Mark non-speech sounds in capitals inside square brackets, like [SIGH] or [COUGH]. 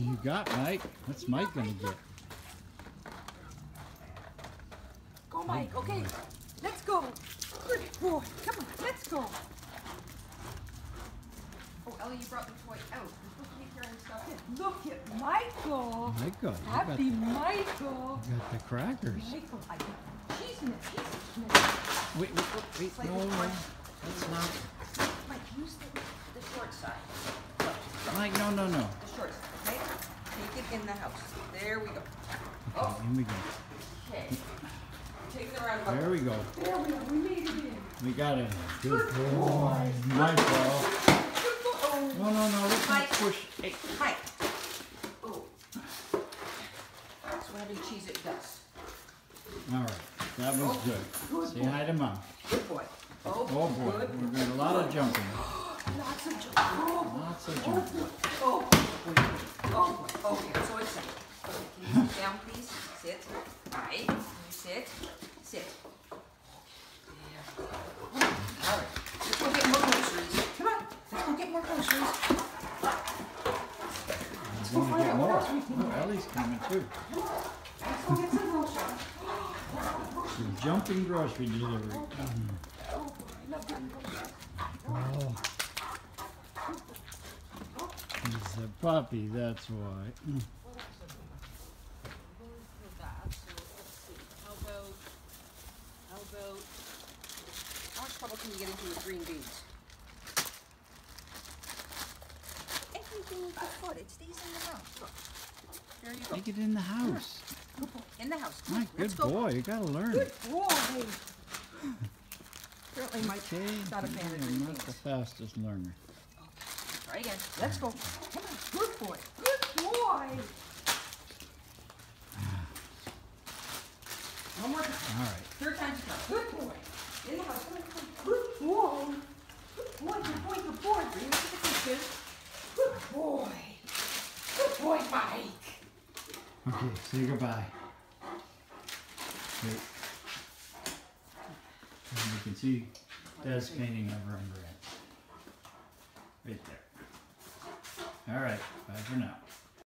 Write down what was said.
you got, Mike? What's Mike gonna get? Go, Mike. Okay, let's go. Good boy. Come on, let's go. Oh, Ellie, you brought the toy out. You're supposed to be carrying stuff in. Look at Michael. Michael, got, Happy you Michael. got the crackers. Michael, I got cheese in it. Cheese in it. Wait, wait, wait, wait. No, no, that's not. Mike, use the, the short side. Look, Mike, no, no, no. the short side, okay? Take it in the house. There we go. Okay, oh. in we go. Okay. Take it around There we go. There we go. We made it in. We got it. Good boy. Good boy. Oh, No, no, no. Let's not push. Hey. Hi. Oh. That's what having cheese it does. All right, that was oh. good. Good Say boy. hi to mom. Good boy. Oh, Oh boy, good. we're doing a lot of jumping. Lots of joy. Oh, Lots of jumping. Oh, boy. Oh, boy. Okay, so it's safe. Okay, can you sit down, please? Sit. Right. Can you sit? Sit. There. All right. Let's go get more groceries. Come on. Let's go get more groceries. We're gonna get more. Oh, Ellie's coming too. let's go get some groceries. The jumping grocery delivery. Oh, boy. I love getting groceries. Oh. He's a puppy, that's why. For that, so let's see. How about, how about, how much trouble can you get into with green beans? Anything you can put, it stays in the house. Look. There you go. Take it in the house. Good boy. In the house. Come on, let's good go. boy. You gotta learn. Good boy. [LAUGHS] Apparently Mike's Okay. not a fan of I'm green not the fastest learner. Try again. Let's go. Come on. Good boy. Good boy. One more time. All right. Third time's a charm. Good boy. In the house. Come on, come on. Good boy. Good boy. Good boy. Good boy. Bring it to the kitchen. Good boy. Good boy, Mike. Okay, say goodbye. Wait. And you can see Dad's painting over under it. Right there. All right, bye for now.